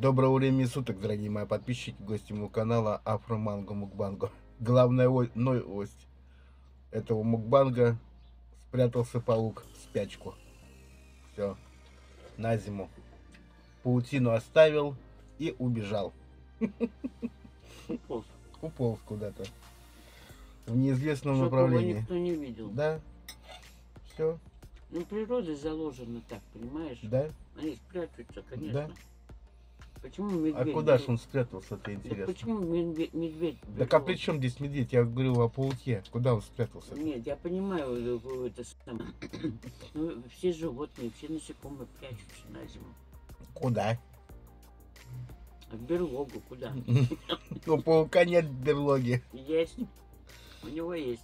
Доброго времени суток, дорогие мои подписчики, гости моего канала Афроманго Мукбанго. Главная новость этого мукбанга спрятался паук в спячку. Все, на зиму. Паутину оставил и убежал. Уполз. Уполз куда-то. В неизвестном Чтоб его направлении. никто не видел. Да? Все? Ну, природа заложена так, понимаешь? Да? Они спрячутся, конечно. Да? Почему медведь? А куда же он спрятался, это Да интересно? почему медведь, медведь Так а при чем здесь медведь? Я говорю о пауке. Куда он спрятался? Нет, я понимаю, э, это самое. Ну, все животные, все насекомые прячутся на зиму. Куда? А в берлогу куда? У паука нет берлоги. Есть. У него есть.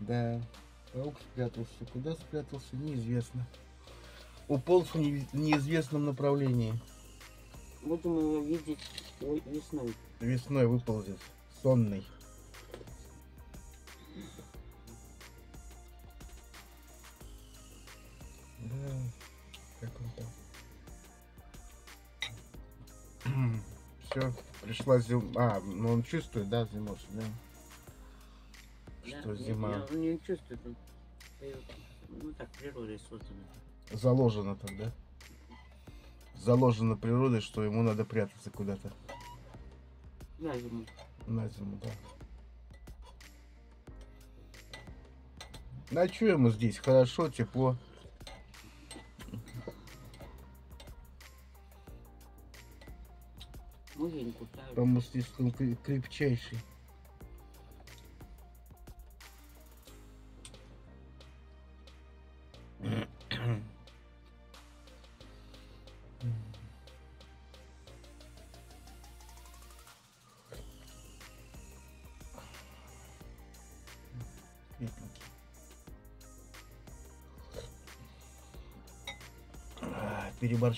Да. Паук спрятался. Куда спрятался, неизвестно. Уполз в не- неизвестном направлении. Будем его видеть ой, весной. Весной выползет. Сонный. Да. Как он там? Все, пришла зима. А, ну он чувствует, да, зиму, да? Что Не- зима? не- Он не чувствует. он, э, Ну так, природой создано. Заложено так, да? Заложено природой, что ему надо прятаться куда-то На зиму. на зиму, да. Ночуем мы здесь, хорошо, тепло. Мужень кусают. Потому что слишком креп- крепчайший.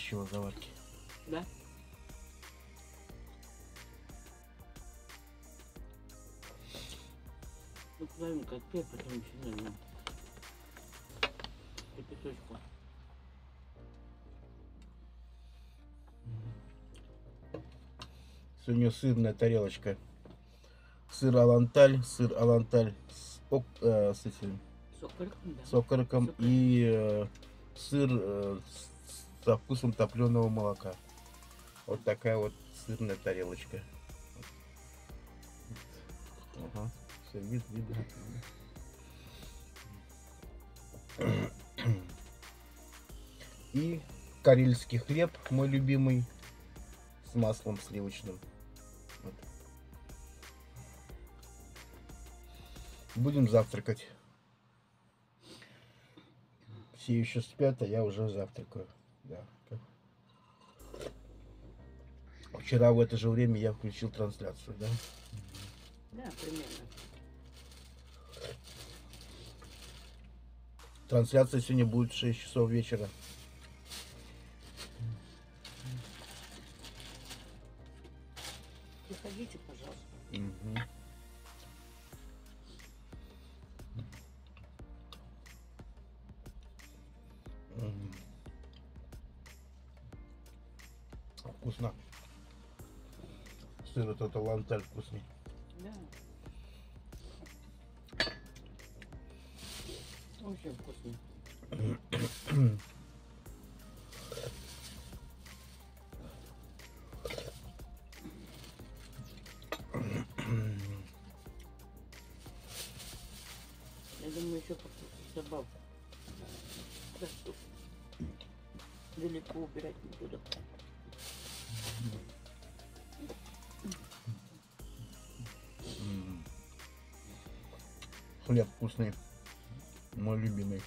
А, Переборщила заварки. Да? Ну, правильно, отпей, потом еще надо. Кипяточку. Сегодня сырная тарелочка. Сыр аланталь, сыр аланталь с, ок- э, с этим С окороком, да? с окороком и э, сыр э, с- со вкусом топленого молока. Вот такая вот сырная тарелочка. Ага, все вид, видно. И карельский хлеб, мой любимый, с маслом сливочным. Вот. Будем завтракать. Все еще спят, а я уже завтракаю. Да. Вчера в это же время я включил трансляцию, да? Да, примерно. Трансляция сегодня будет в 6 часов вечера. Приходите, пожалуйста. Мгм. Вкусно. Сыр вот это ланталь вкусный. Да. Очень вкусно. Хлеб вкусный. Мой любимый.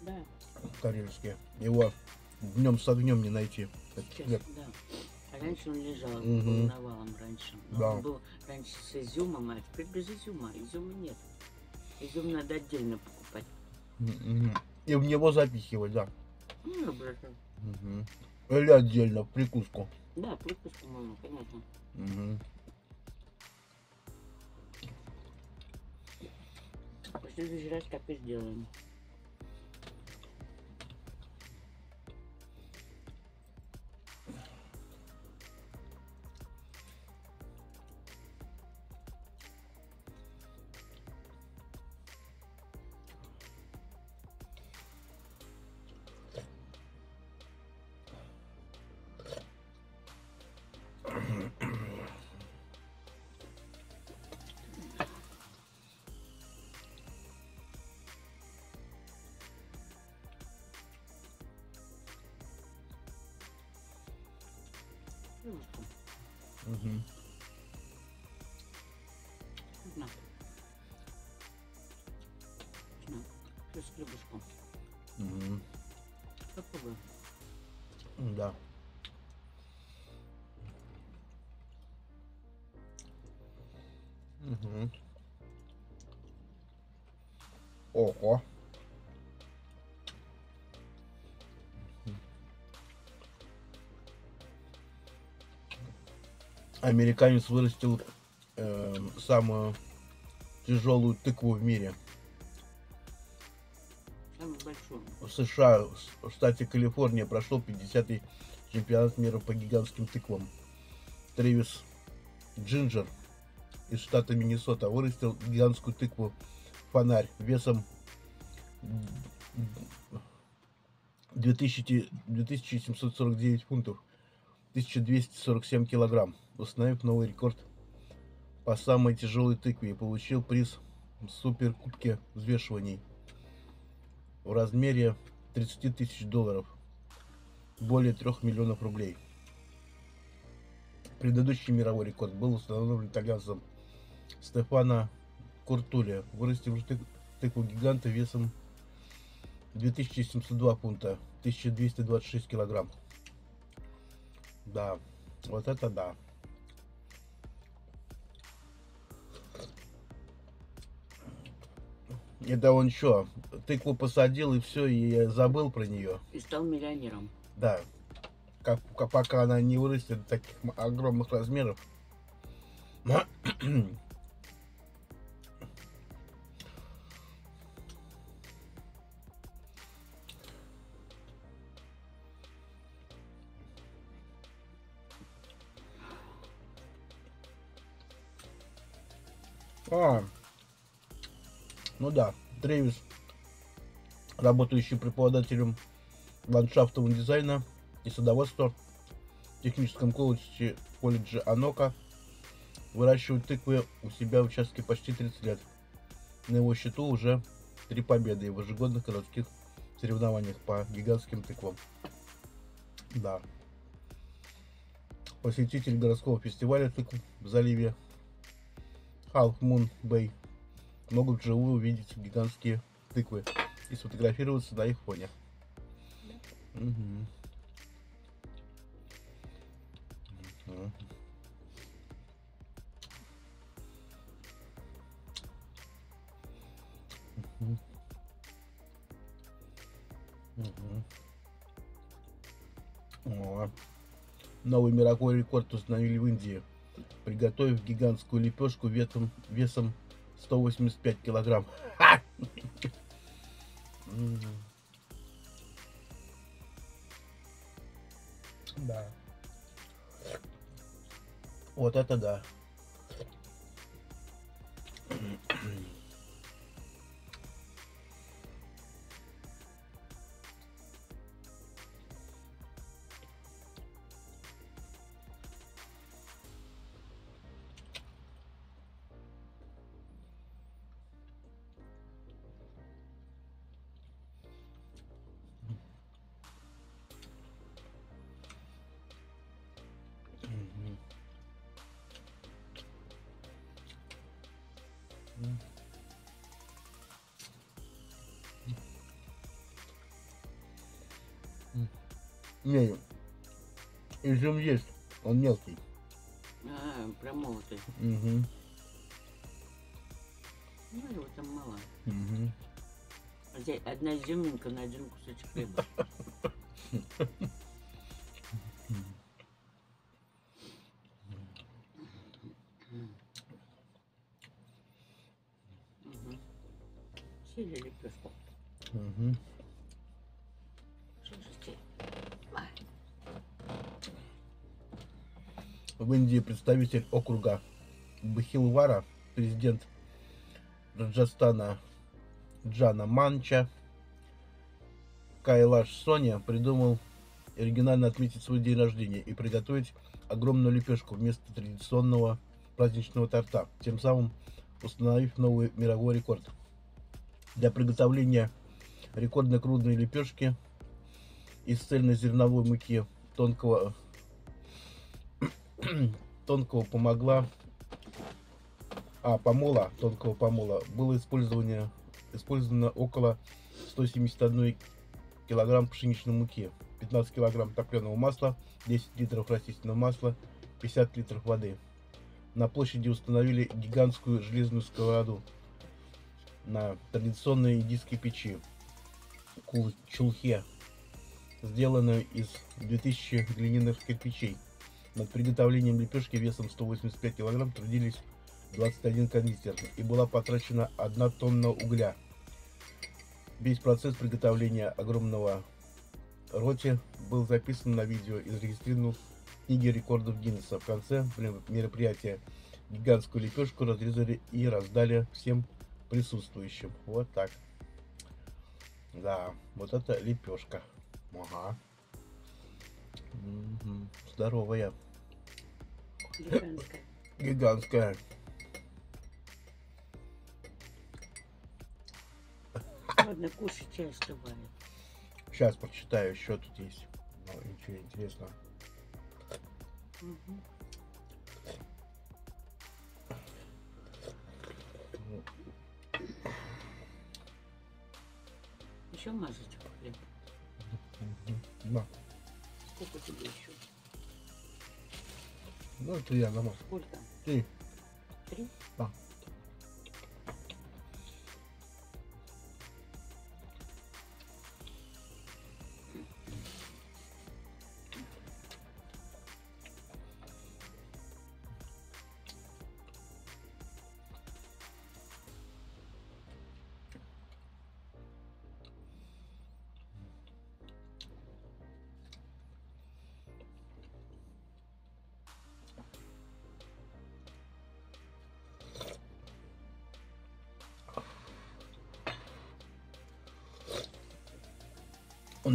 Да, Карельский. Его днем с огнем не найти. Сейчас, хлеб. да. А раньше он лежал, Мгм. был навалом раньше. Но Да. Он был раньше с изюмом, а теперь без изюма. Изюма нет. Изюм надо отдельно покупать. И в него запихивать, да. Ну. Мгм. Или отдельно, в прикуску. Да, прикуску можно, конечно. Мгм. Следующий раз так и сделаем. Ого. Американец вырастил эм, самую тяжелую тыкву в мире. В США, в штате Калифорния, прошел 50-й чемпионат мира по гигантским тыквам. Трэвис Джинджер из штата Миннесота вырастил гигантскую тыкву фонарь весом 2000 2749 фунтов, 1247 килограмм, установив новый рекорд по самой тяжелой тыкве и получил приз в суперкубке взвешиваний в размере 30 тысяч долларов, более 3 миллионов рублей. Предыдущий мировой рекорд был установлен итальянцем Стефано Куртуле, вырастив тык- тыкву гиганта весом 2702 фунта, 1226 килограмм. Да, вот это да. Это он что, тыкву посадил и все, и забыл про нее. И стал миллионером. Да. Как, как- пока она не вырастет до таких огромных размеров. А, ну да, Трэвис, работающий преподавателем ландшафтового дизайна и садоводства в техническом колледже, колледже Анока, выращивает тыквы у себя в участке почти 30 лет. На его счету уже три победы в ежегодных городских соревнованиях по гигантским тыквам. Да. Посетитель городского фестиваля тыкв в заливе Half Moon могут вживую увидеть гигантские тыквы и сфотографироваться на их фоне. Мгм. Мгм. Мгм. Мгм. О, Новый мировой рекорд установили в Индии, приготовив гигантскую лепешку весом, весом 185 килограмм. Ха! Да. Вот это да. Не, изюм есть, он мелкий. А, промолотый. Мгм. Ну, его там мало. Здесь одна изюминка на один кусочек хлеба. Мгм. Съели лепешку. Мгм. В Индии представитель округа Бхилвара, президент Раджастана Джана Манча, Кайлаш Соня придумал оригинально отметить свой день рождения и приготовить огромную лепешку вместо традиционного праздничного торта, тем самым установив новый мировой рекорд. Для приготовления рекордно крупной лепешки из цельнозерновой муки тонкого тонкого помогла, а, помола, тонкого помола, было использование, использовано около 171 килограмм пшеничной муки, 15 килограмм топленого масла, 10 литров растительного масла, 50 литров воды. На площади установили гигантскую железную сковороду на традиционной индийской печи чулхе, сделанную из 2000 глиняных кирпичей. Над приготовлением лепешки весом 185 килограмм трудились 21 кондитер и была потрачена 1 тонна угля. Весь процесс приготовления огромного роти был записан на видео и зарегистрирован в книге рекордов Гиннесса. В конце мер- мероприятия гигантскую лепешку разрезали и раздали всем присутствующим. Вот так. Да, вот это лепешка. Ага. Мгм. Здоровая. Гигантская. Гигантская. Ладно, кушай, чай остывает. Сейчас прочитаю, еще тут есть. Ну, ничего интересного. Мгм. Еще мазочку хлеб. Да. Сколько тебе еще? Ну, это я дома. Сколько? Ты. Три?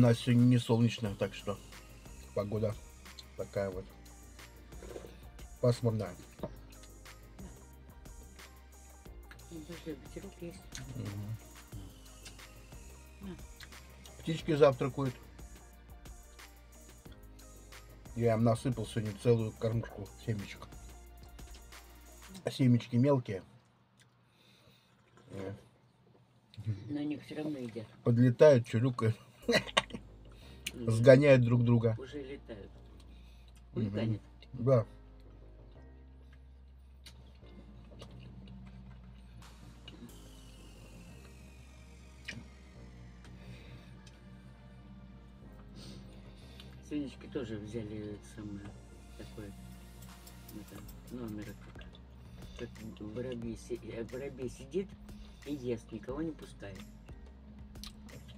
Нас сегодня не солнечно, так что погода такая вот пасмурная. Даже ветерок есть. Мгм. На. Птички завтракают. Я им насыпал сегодня целую кормушку семечек. Семечки мелкие. Но они все равно едят. Подлетают, чурюкают, И сгоняют друг друга. Уже летают. Хулиганят. Да. Сынечки тоже взяли самое такой это, номер как, как воробей, э, воробей сидит и ест, никого не пускает.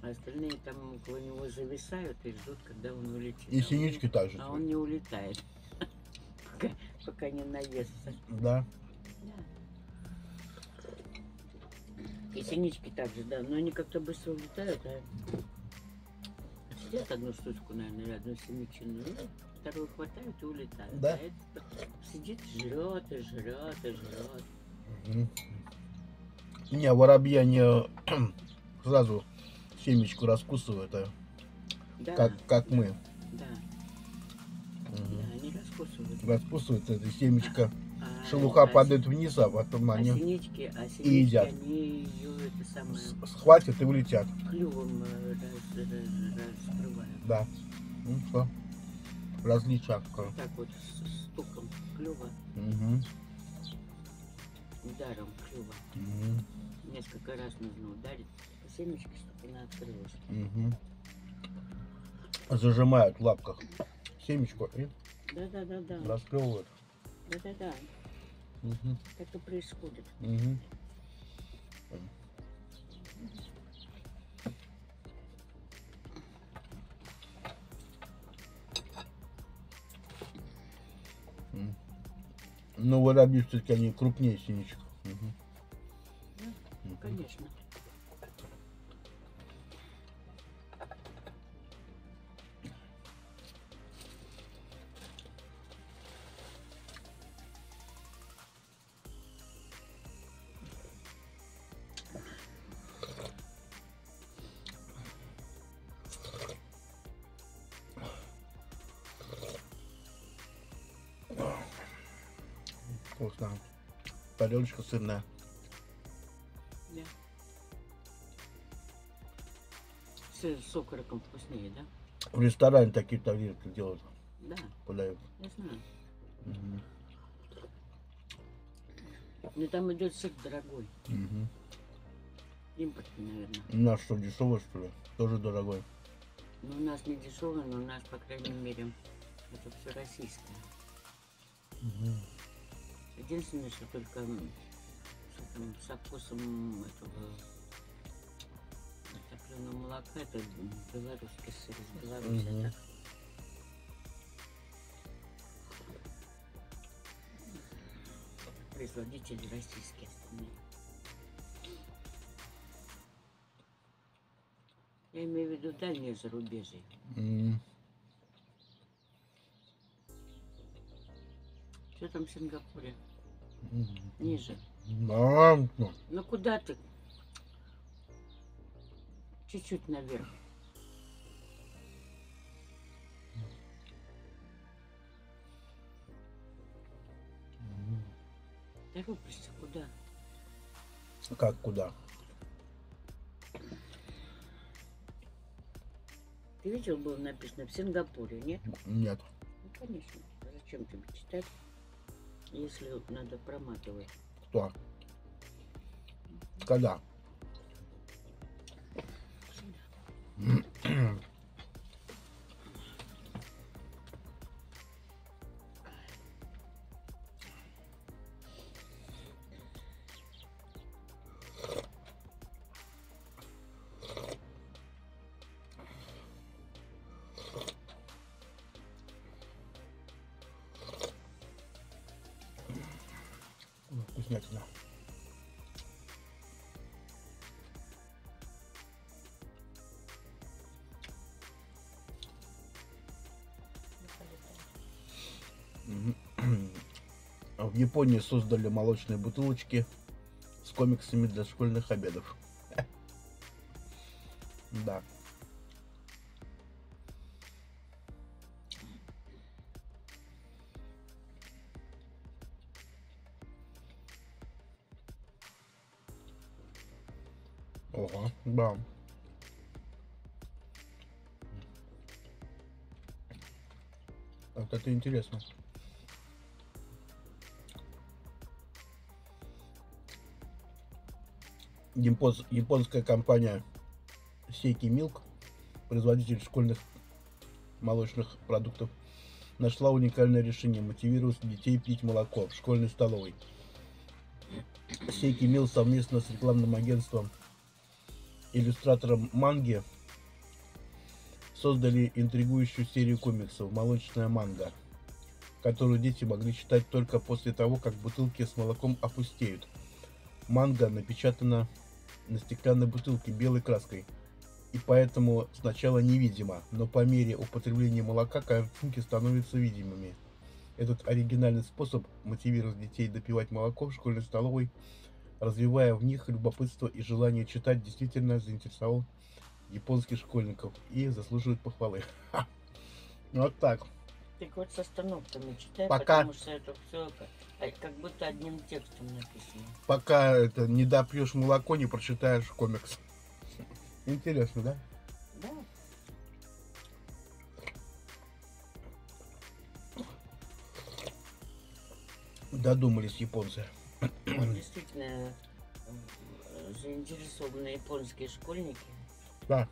А остальные там около него зависают и ждут, когда он улетит. И А синички также. А он не улетает, пока, пока не наестся. Да. И синички также, да, но они как-то быстро улетают, а сидят одну штучку, наверное, одну синичину, ну, вторую хватают и улетают. Да? А этот сидит, жрет и жрет и жрет. Мгм. Не, воробья не сразу семечку раскусывают, а Да, как, как мы. да, Мгм. да, они раскусывают. Раскусывают это семечко, А, шелуха а, падает вниз, а потом А они синички, а синички, едят. они ее это самое схватят и улетят. клювом э, раз- раз- раскрывают. Да. Ну что? Различие какое. Так вот с стуком клюва, Мгм. ударом клюва. Мгм. Несколько раз нужно ударить по семечке, она открылась. Мгм. Зажимают в лапках семечку и Да-да-да-да. расклевывают. Да-да-да. Мгм. Так и происходит. Мгм. М. Ну, воробьи все-таки они крупнее синичек. Мгм. Ну, Мгм. Конечно. Вкусно. Тарелочка сырная. Да. С сокороком вкуснее, да? В ресторане такие тарелки делают, Да, подают. я знаю. Мгм. Но там идет сыр дорогой. Мгм. Импортный, наверное. У нас что, дешевый, что ли? Тоже дорогой. Но у нас не дешевый, но у нас, по крайней мере, это все российское. Мгм. Единственное, что только что там, со вкусом этого топленого молока, это белорусский сыр из Беларуси. Мгм. так Производители российские остальные. Я имею в виду дальние зарубежье. М. Что там в Сингапуре? Ниже. А, ну, куда ты? Чуть-чуть наверх. м. Торопишься куда? Как куда? Ты видел, было написано в Сингапуре, нет? Нет. Ну, конечно. Зачем тебе читать, если надо проматывать? Кто? Когда? Японии создали молочные бутылочки с комиксами для школьных обедов. Да. Ого, да. Вот это интересно. Японс- японская компания Сейки Milk, производитель школьных молочных продуктов, нашла уникальное решение мотивировать детей пить молоко в школьной столовой. Сейки Мил совместно с рекламным агентством иллюстратором манги создали интригующую серию комиксов «Молочная манга», которую дети могли читать только после того, как бутылки с молоком опустеют. Манга напечатана на стеклянной бутылке белой краской, и поэтому сначала невидима, но по мере употребления молока картинки становятся видимыми. Этот оригинальный способ мотивирует детей допивать молоко в школьной столовой, развивая в них любопытство и желание читать, действительно заинтересовал японских школьников и заслуживает похвалы. Вот так. Ты хоть с остановками читай, Пока. потому что это все как будто одним текстом написано. Пока это не допьешь молоко, не прочитаешь комикс. Интересно, да? Да. Додумались японцы. Вот действительно э, заинтересованные японские школьники Да.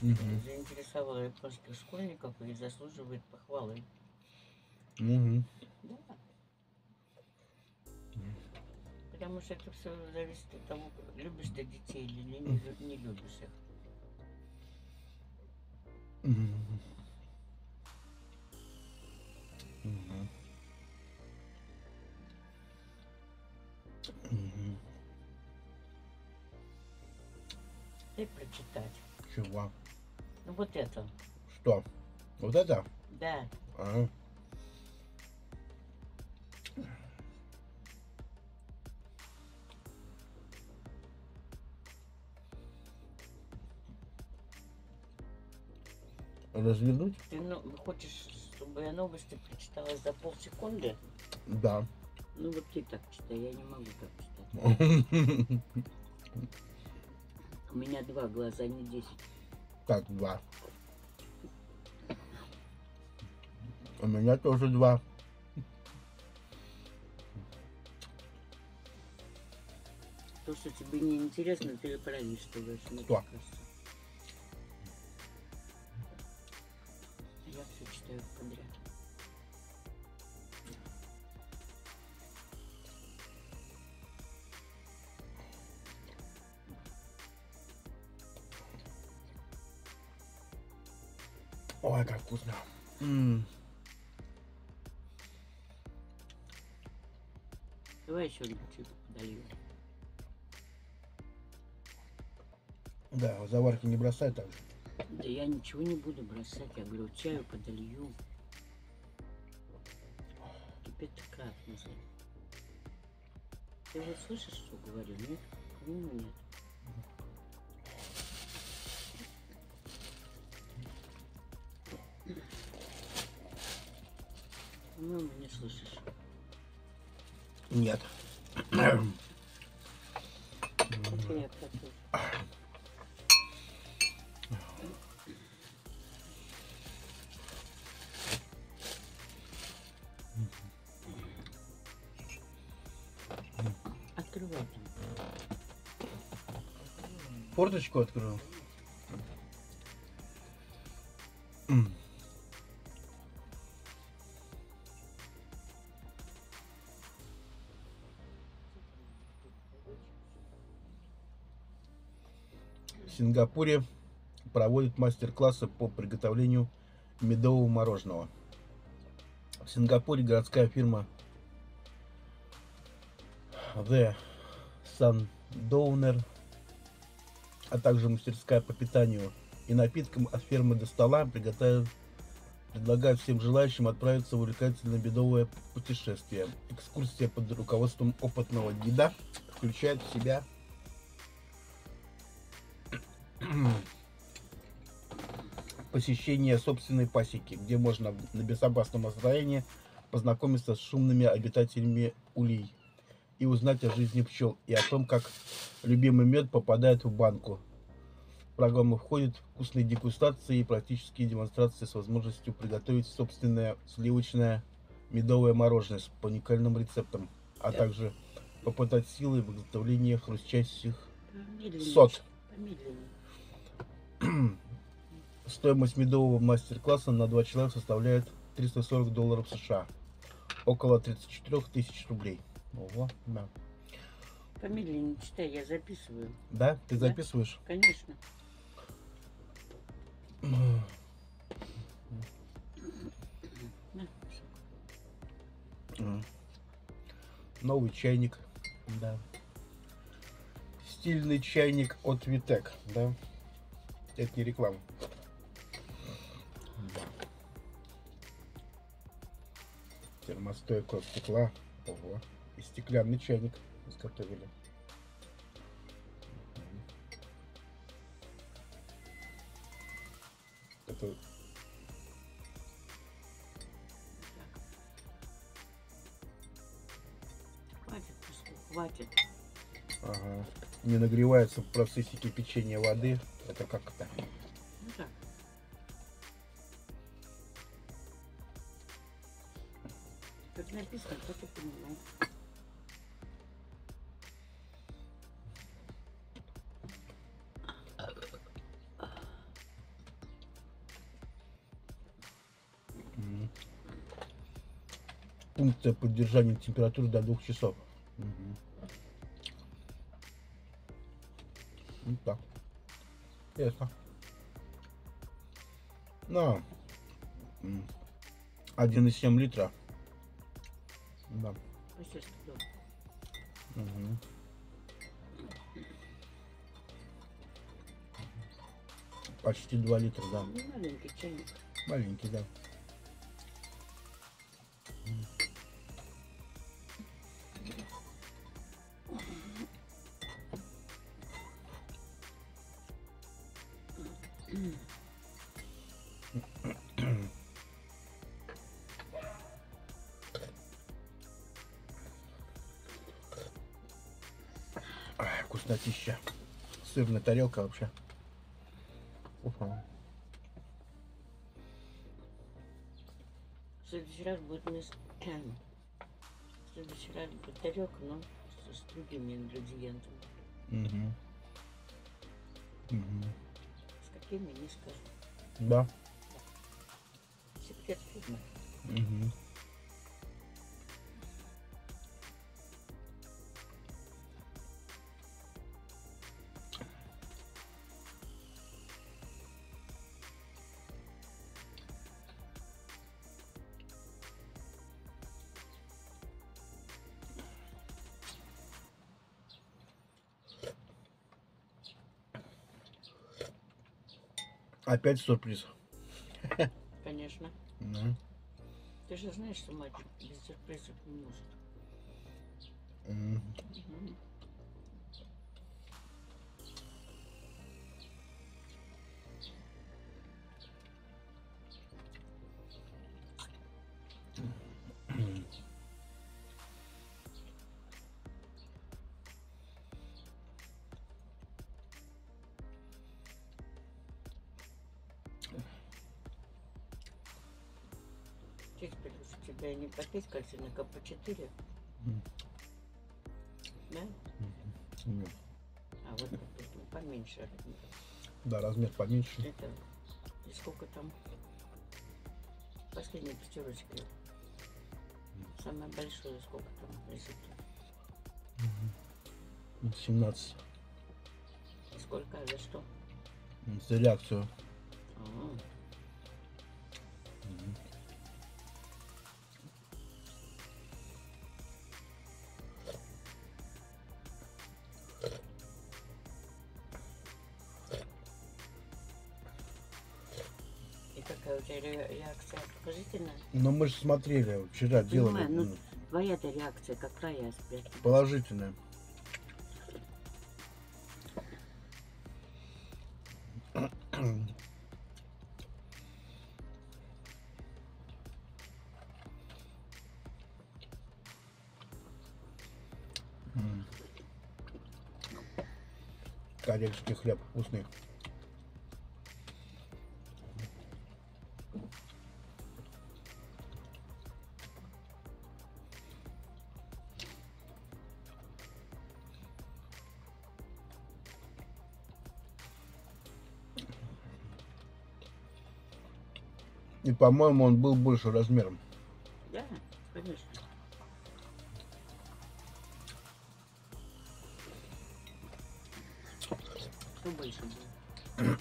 Мгм. заинтересовало японских школьников и заслуживает похвалы. Мгм. Да. Потому что это все зависит от того, любишь ты детей или не, не, не любишь их. Мгм. Мгм. Мгм. Дай прочитать. Чего? Ну вот это. Что? Вот это? Да. А. Развернуть? Ты ну, хочешь, чтобы я новости прочитала за полсекунды? Да. Ну вот ты так читай, я не могу так читать. У меня два глаза, не десять. Так, два. У меня тоже два. То, что тебе не интересно, ты пролистываешь. мне Что? кажется. Чуть подолью. Да, заварки не бросай так же. Да я ничего не буду бросать. Я говорю, чаю подолью. Как назад? Ты вот слышишь, что говорю? Нет? По-моему, нет. По-моему, не слышишь. Нет. Открывай. Форточку открыл. Сингапуре проводят мастер-классы по приготовлению медового мороженого. В Сингапуре городская фирма The Sundowner а также мастерская по питанию и напиткам от фермы до стола приготовят, предлагают всем желающим отправиться в увлекательное бедовое путешествие. Экскурсия под руководством опытного гида включает в себя посещение собственной пасеки, где можно на безопасном расстоянии познакомиться с шумными обитателями улей и узнать о жизни пчел и о том, как любимый мед попадает в банку. В программу входят вкусные дегустации и практические демонстрации с возможностью приготовить собственное сливочное медовое мороженое с уникальным рецептом, а Да. также попытать силы в изготовлении хрустящих сот. Помедленнее. Стоимость медового мастер-класса на два человека составляет 340 долларов США. Около 34 тысяч рублей. Ого, да. Помедленнее читай, я записываю. Да? Ты Да. записываешь? Конечно. Новый чайник, да. Стильный чайник от Витек, да. Это не реклама. Да. Термостойкого стекла. Ого. И стеклянный чайник изготовили. Нагревается в процессе кипячения воды. Это как это? Ну так. Как написано, так и понимаю. Поддержания температуры до двух часов. На. М. 1,7 литра. Да. Мгм. Почти 2 литра, да. Ну, маленький чайник. Маленький, да. Сырная тарелка вообще. Опа. В следующий раз будет вместо... В следующий раз будет тарелка, но с, с другими ингредиентами. Мгм. Мгм. С какими, не скажу. Да. Секрет фирмы. Мгм. Опять сюрприз. Конечно. Ну, Ты же знаешь, что мальчик без сюрпризов не может. У тебя не по 5 картинок, а по 4? М. Да? М. А вот ну, поменьше. Да, размер поменьше. Это и сколько там? Последняя пятерочка. Самое большое, сколько там лежит? 17. И сколько, а за что? М, За реакцию. А, Мгм. И положительная? Но мы же смотрели, вчера делали. Понимаю, ну- м, Твоя-то реакция какая, Аспер? Положительная. М. Карельский хлеб вкусный. И, по-моему, он был больше размером. Да, конечно. Что больше было?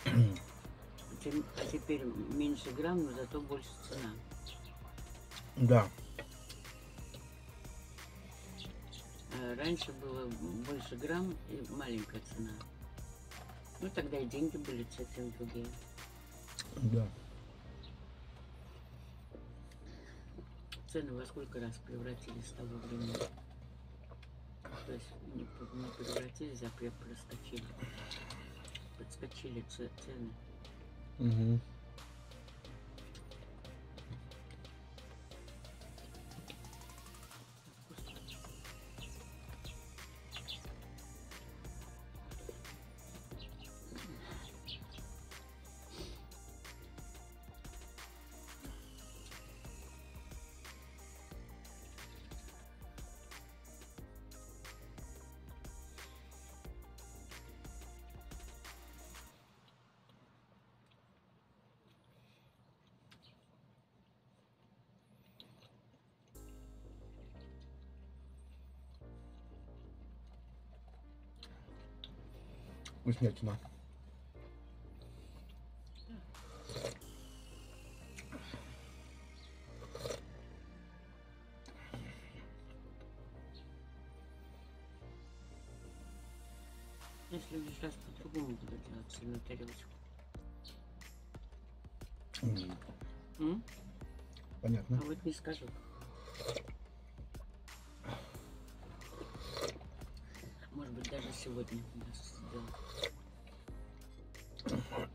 Тем- А теперь меньше грамм, но зато больше цена. Да. А раньше было больше грамм и маленькая цена. Ну тогда и деньги были совсем другие. Да. Цены во сколько раз превратились с того времени? То есть не, не превратились, а прям проскочили. Подскочили це- цены. Мгм. Вкуснятина. Я в следующий раз по-другому буду делать сырную тарелочку. М, М? Понятно. А вот не скажу. Может быть, даже сегодня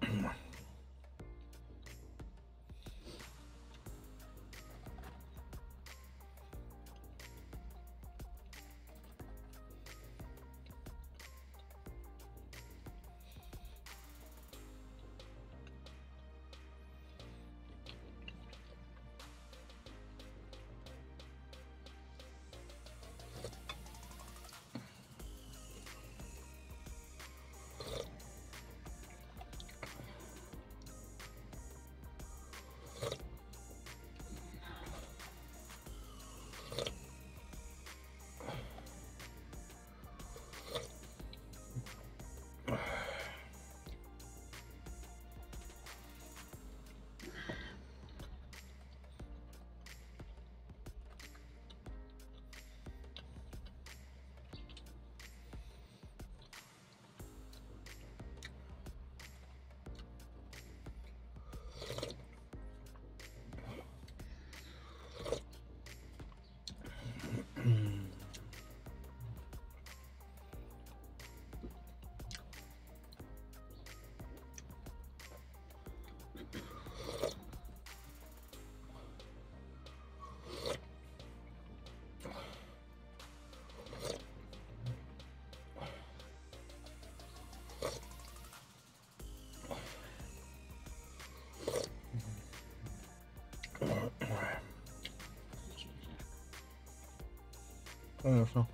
Конечно.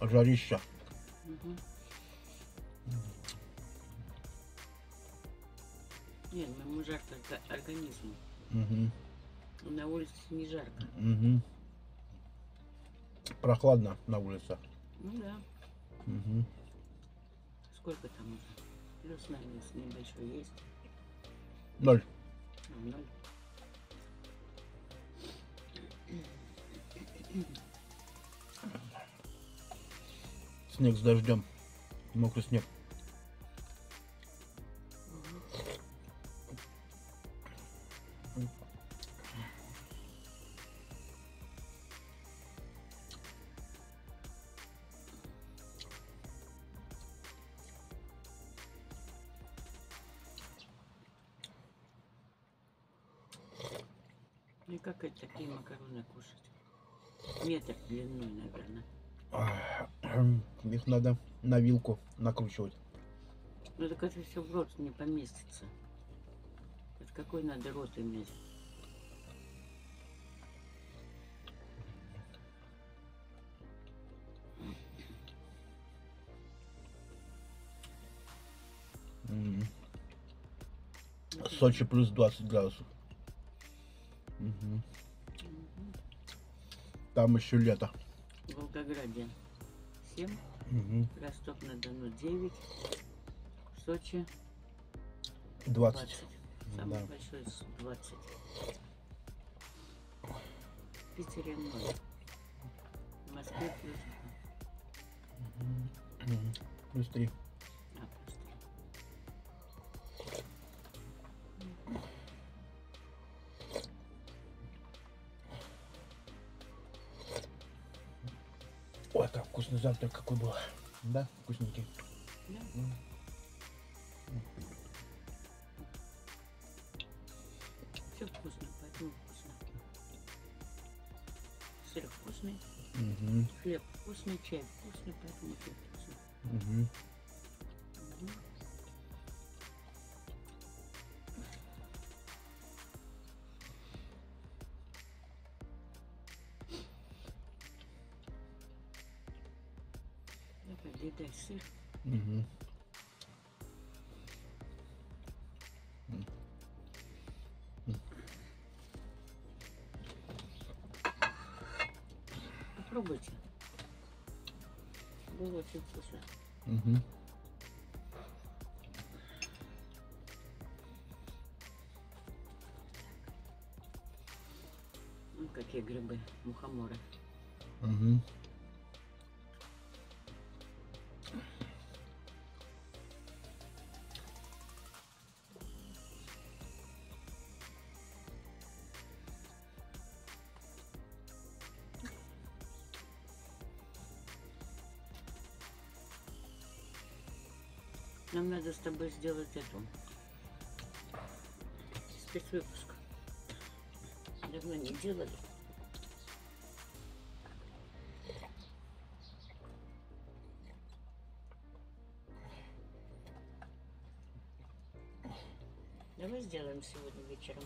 Жарища. Мгм. Нет, моему жарко орга- организму. Угу. На улице не жарко. Угу. Прохладно на улице. Ну да. Угу. Сколько там уже? Плюс, наверное, небольшой есть. Ноль. А, ноль. Снег с дождем. Мокрый снег. Их надо на вилку накручивать. Ну так это все в рот не поместится. Это какой надо рот иметь? М. Сочи плюс 20 градусов. Мгм. Мгм. Там еще лето. В Волгограде 7, Мгм. Ростов-на-Дону 9, в Сочи 20. 20. Самый Да. большой с 20. В Питере 0. В Москве плюс Мгм. Плюс 3. Завтрак какой был. Да, вкусненький. Да. Все вкусно, поэтому вкусно. Сыр вкусный, Мгм. хлеб вкусный, чай вкусный, поэтому все вкусно. Мгм. Мгм. Попробуйте. Было очень вкусно. Мгм. Ну, какие грибы, мухоморы. Мгм. Нам надо с тобой сделать эту спецвыпуск. Давно не делали. Давай сделаем сегодня вечером.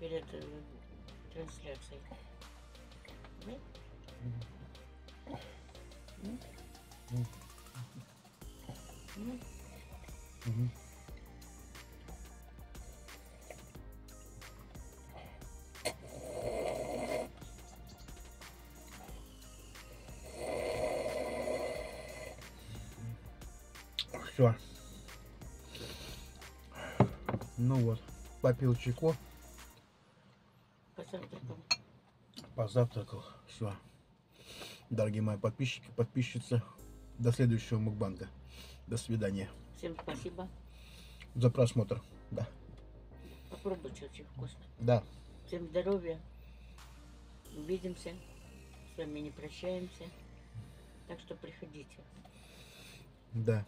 Перед э, трансляцией. Да? М? М. Мгм. Все. Ну вот, попил чайку, Позавтракал. позавтракал. Все. Дорогие мои подписчики, подписчицы, до следующего мукбанга. До свидания. Всем спасибо. За просмотр. Да. Попробуйте, очень вкусно. Да. Всем здоровья. Увидимся. С вами не прощаемся. Так что приходите. Да.